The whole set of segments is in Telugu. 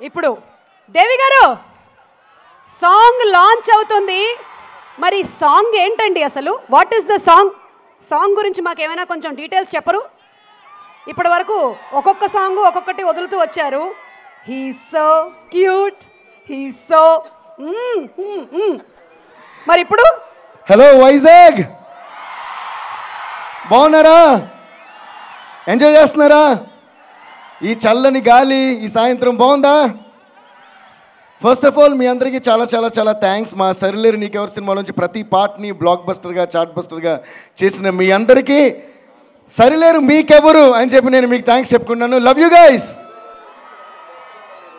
ఇప్పుడు దేవి గారు సాంగ్ లాంచ్ అవుతుంది. మరి సాంగ్ ఏంటండి అసలు? What is the song song గురించి మాకు ఏమైనా కొంచెం డీటెయిల్స్ చెప్పరు? ఇప్పటి వరకు ఒక్కొక్క సాంగ్ ఒక్కొక్కటి వదులుతూ వచ్చారు. He so cute he so మరి ఇప్పుడు హలో వైజాగ్ బాగున్నారా? ఎంజాయ్ చేస్తున్నారా? ఈ చల్లని గాలి ఈ సాయంత్రం బాగుందా? ఫస్ట్ ఆఫ్ ఆల్ మీ అందరికీ చాలా చాలా చాలా థ్యాంక్స్ మా సరిలేరు నీకెవరి సినిమా నుంచి ప్రతి పార్ట్ని బ్లాక్ బస్టర్గా చాట్ బస్టర్గా చేసిన మీ అందరికీ సరిలేరు మీకెవరు అని చెప్పి నేను మీకు థ్యాంక్స్ చెప్పుకున్నాను లవ్ యూ గైస్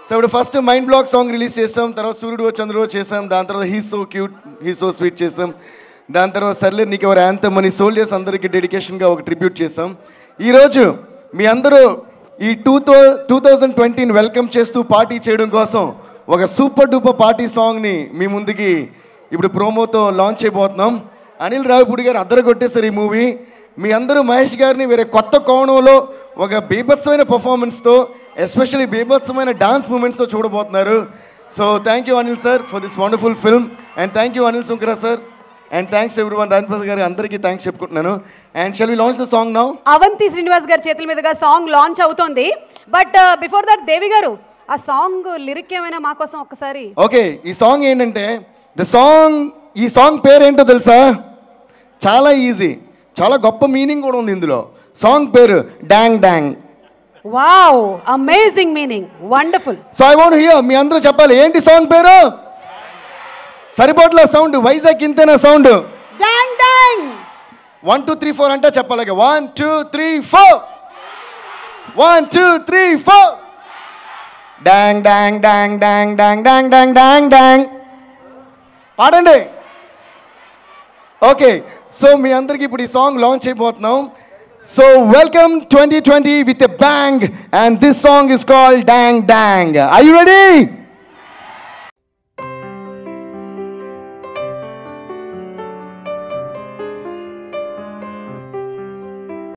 సో ఇప్పుడు first mind block song release చేసాం తర్వాత సూర్యుడు చంద్రుడు చేసాం దాని తర్వాత he so cute he so sweet చేసాం దాని తర్వాత సర్లే నీకు ఎవరు యాంతమ్ అని సోల్జర్స్ అందరికీ డెడికేషన్గా ఒక ట్రిబ్యూట్ చేసాం ఈరోజు మీ అందరూ ఈ టూ థౌ టూ థౌజండ్ ట్వంటీని వెల్కమ్ చేస్తూ పార్టీ చేయడం కోసం ఒక సూపర్ డూపర్ పార్టీ సాంగ్ని మీ ముందుకి ఇప్పుడు ప్రోమోతో లాంచ్ చేయబోతున్నాం అనిల్ రావిపూడి గారు అద్దరు కొట్టేశారు ఈ మూవీ మీ అందరూ మహేష్ గారిని వేరే కొత్త కోణంలో ఒక బీభత్సమైన పర్ఫార్మెన్స్తో ఎస్పెషల్లీ బీభత్సమైన డాన్స్ మూమెంట్స్తో చూడబోతున్నారు. So thank you Anil sir for this wonderful film and thank you Anil Sunkara sir and thanks everyone Rajaprasad garu అందరికీ థ్యాంక్స్ చెప్పుకుంటున్నాను. And shall we launch the song now Avanti Srinivas గారి చేతుల మీదుగా సాంగ్ లాంచ్ అవుతోంది. But before that Devi garu ఆ సాంగ్ లిరిక్ ఏమైనా మా కోసం ఒక్కసారి? ఓకే ఈ సాంగ్ ఏంటంటే ద సాంగ్ ఈ సాంగ్ పేరు ఏంటో తెలుసా? చాలా ఈజీ చాలా గొప్ప మీనింగ్ కూడా ఉంది ఇందులో. సాంగ్ పేరు dang dang wow amazing meaning wonderful so I want hear మీ అందరూ చెప్పాలి. ఏంటి సాంగ్ పేరు? సరిపోట్ల సౌండ్ వైజాగ్ ఇంతేనా sound? Dang dang one two three four అంటే చెప్పాలి one two three four one two three four dang dang dang dang dang dang dang dang dang పాడండి. ఓకే సో మీ అందరికి ఇప్పుడు ఈ సాంగ్ లాంచ్ అయిపోతున్నాం. So welcome twenty twenty with a bang and this song is called dang dang I you ready